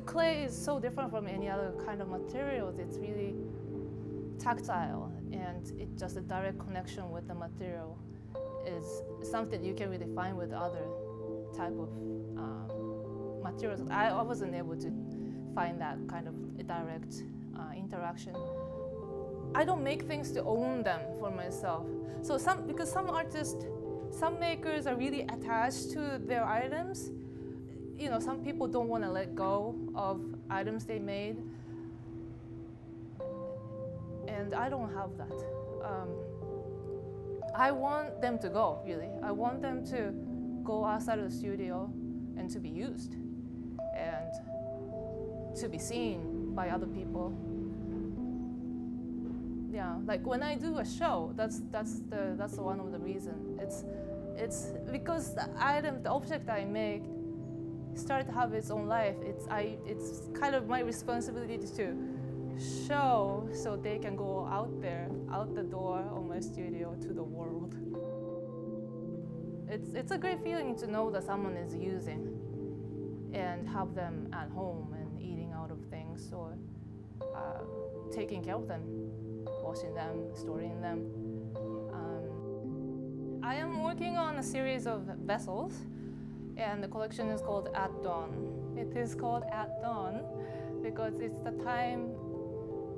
clay is so different from any other kind of materials. It's really tactile and it just a direct connection with the material is something you can really find with other type of um, materials. I, I wasn't able to find that kind of direct uh, interaction. I don't make things to own them for myself. So some, because some artists, some makers are really attached to their items. You know, some people don't want to let go of items they made. And I don't have that. Um, I want them to go, really. I want them to go outside of the studio and to be used and to be seen by other people. Yeah, like when I do a show, that's that's the that's one of the reasons. It's it's because the item, the object I make, start to have its own life. It's I it's kind of my responsibility to show so they can go out there, out the door of my studio to the world. It's, it's a great feeling to know that someone is using and have them at home and eating out of things or uh, taking care of them, washing them, storing them. Um, I am working on a series of vessels and the collection is called At Dawn. It is called At Dawn because it's the time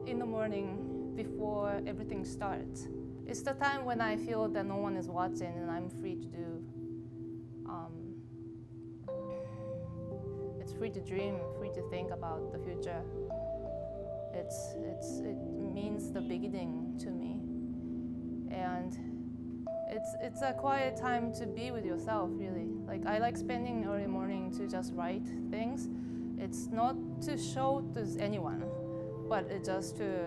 in the morning before everything starts. It's the time when I feel that no one is watching and I'm free to do. Um, it's free to dream, free to think about the future. It's, it's, it means the beginning to me. And it's, it's a quiet time to be with yourself, really. Like, I like spending early morning to just write things. It's not to show to anyone but it just to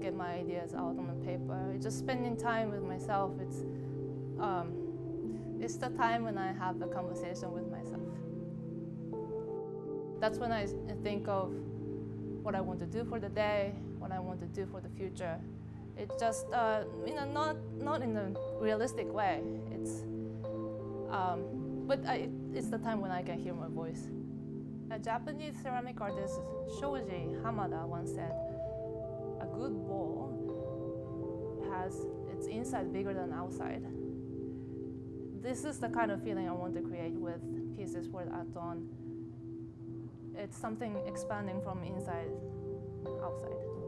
get my ideas out on the paper. It's just spending time with myself. It's um, it's the time when I have a conversation with myself. That's when I think of what I want to do for the day, what I want to do for the future. It's just uh, you know not not in a realistic way. It's um, but I, it's the time when I can hear my voice. A Japanese ceramic artist, Shoji Hamada, once said, a good bowl has its inside bigger than outside. This is the kind of feeling I want to create with pieces At Dawn. It's something expanding from inside outside.